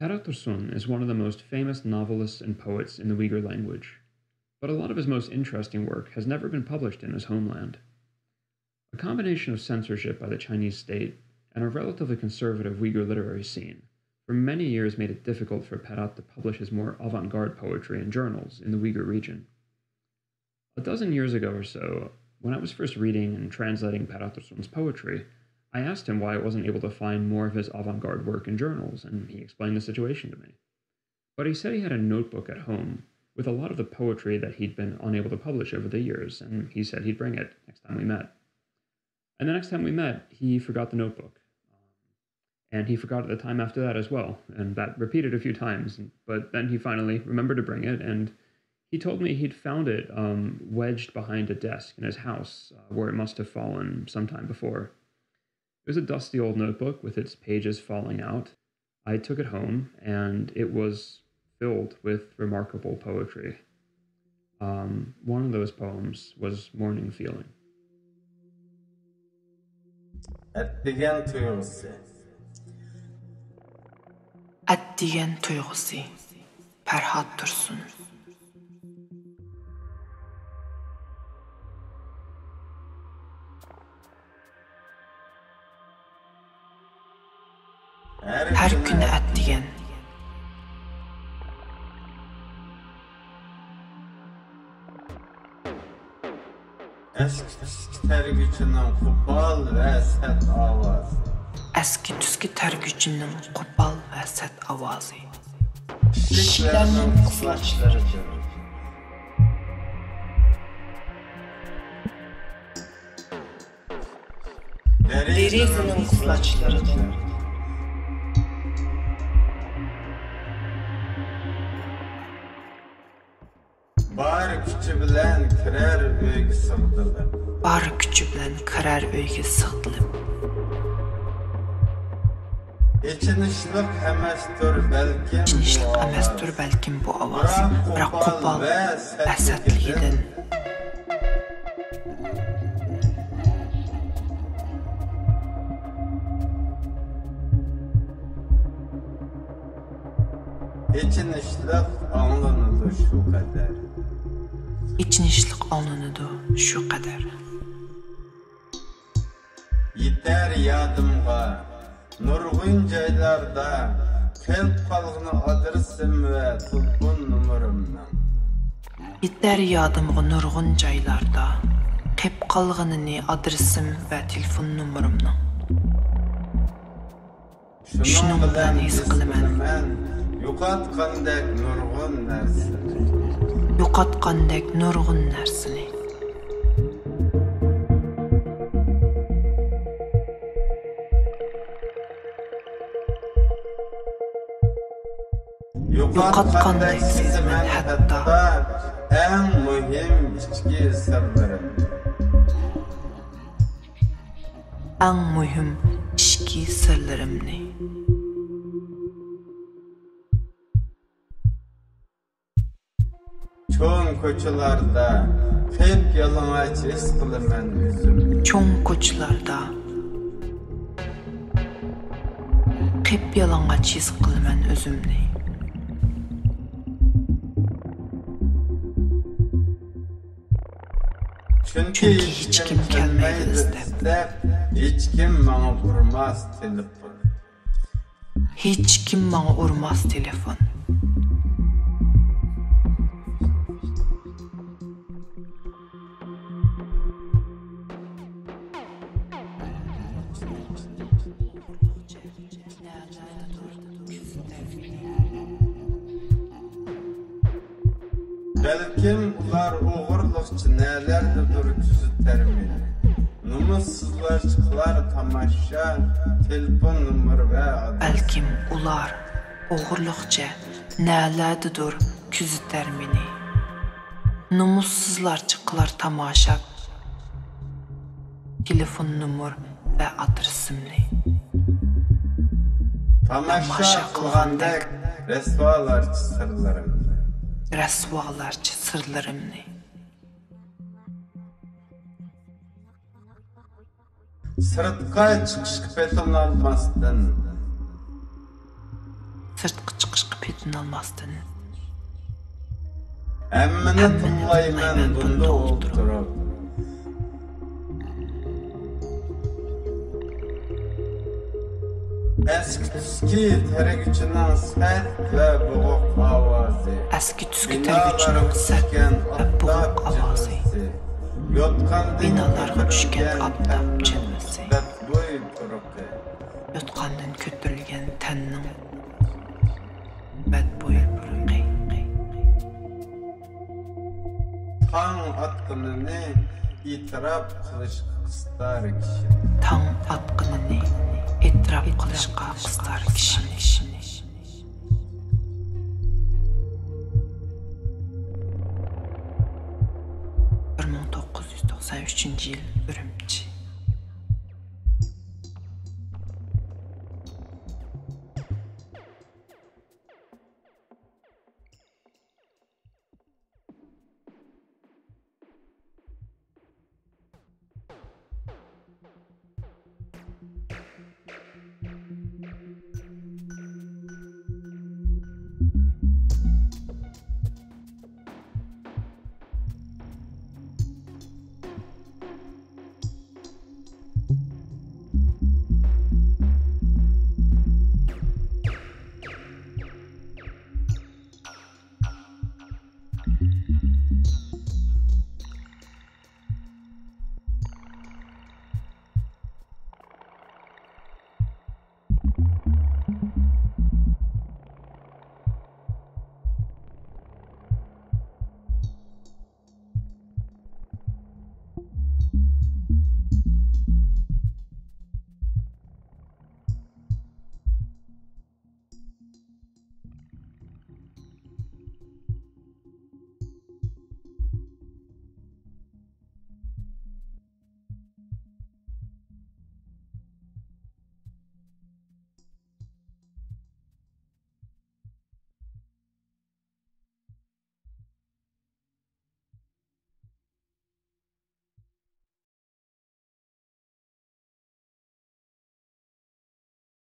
Paratursun is one of the most famous novelists and poets in the Uyghur language, but a lot of his most interesting work has never been published in his homeland. A combination of censorship by the Chinese state and a relatively conservative Uyghur literary scene for many years made it difficult for Perat to publish his more avant garde poetry in journals in the Uyghur region. A dozen years ago or so, when I was first reading and translating Paratursun's poetry, I asked him why I wasn't able to find more of his avant garde work in journals, and he explained the situation to me. But he said he had a notebook at home with a lot of the poetry that he'd been unable to publish over the years, and he said he'd bring it next time we met. And the next time we met, he forgot the notebook. And he forgot it the time after that as well, and that repeated a few times. But then he finally remembered to bring it, and he told me he'd found it um, wedged behind a desk in his house, uh, where it must have fallen sometime before. It was a dusty old notebook with its pages falling out. I took it home, and it was filled with remarkable poetry. Um, one of those poems was Morning Feeling. At the end to your At the end to your Perhat Dursun. Və sət avazı. Əski tüski tərgücünün qopal və sərt avazı. Kişilərinin kısaçlarıdır Derezinin kulaçlarıdır. Bar küçü bilen kirer büyük sığdılım. Bar küçü bilen kirer büyük sığdılım. Echinishliq emasdir balkim Echinishliq emasdir balkim bu ovoz biroq qo'pol va asadligidan Echinishliq anglin İçinişlik alınıdı şu qədər Yeter yadımға Nurgun caylarda Kelp qalğını adresim və telefon numarımdan Yetər yadımğı nurgun caylarda Qep qalğınını adresim və telefon numarımla Şunun bilan his qilaman. Mən Yo'qotgandek nurgun narsani Yo'qotqandek nurgun narsani Yo'qotgandek sezaman hatto Eng muhim ichki sirlarim Ən mühüm içki sirlərimni Cho'ng ko'chalarda Qip yalang'och his qilaman o'zim Çoğ koçlarda Qep yalanga çiz qılman özümni Chunki hech kim kelmaydi izlab. Hech kim menga urmas telefon. Hech kim manga urmas telefon Belkim ular o'g'irliqchi nelerdir kuzitar meni Numussizlar chiqlar tamasha Telefon nomer va adres. Bəlkim ular oğurluqca nələrdidir küzütər məni Numussuzlar çıxılar tamaşa. Telefon numar və adresimni Tamasha qilgandek Resvalarchi sirlarim rəsvalarçı sırlarımni Sirtqa chiqishga beton olmasdan sirtqi chiqishqa petinolmasdan Hammani Hammani tinglayman tinglayman bunda tergichining sat tushgan va bo'g'oq oftob ovozi jilvasi. Yotqandek Binolarga tushgan ko'tarilgan oftob tanning jilvasi. badbo'y turuqi. yotqandan ko'tarilgan tanning badbo'y purqi Tong otqinini e'tirof qilishga qistar kishi. tong otqinini e'tirof qilishga qistar kishini bir ming to'qqiz yuz to'qson